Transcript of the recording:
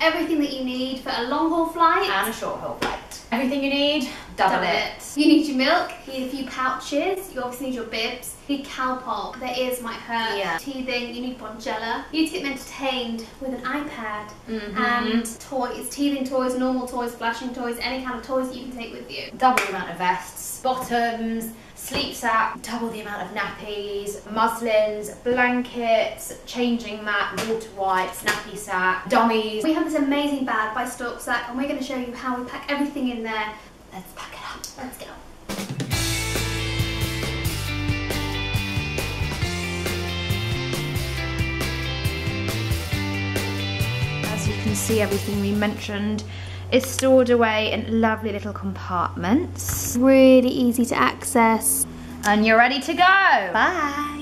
everything that you need for a long haul flight. And a short haul flight. Everything you need, double, Double it. You need your milk, you need a few pouches, you obviously need your bibs, you need Calpol, their ears might hurt, Yeah. teething, you need Bonjela. You need to get them entertained with an iPad Mhm. and toys, teething toys, normal toys, flashing toys, any kind of toys that you can take with you. Double the amount of vests, bottoms, sleep sack, double the amount of nappies, muslins, blankets, changing mat, water wipes, nappy sack, dummies. We have this amazing bag by Storksak and we're going to show you how we pack everything in there. Let's pack it up. Let's go. As you can see, everything we mentioned is stored away in lovely little compartments. Really easy to access. And you're ready to go. Bye.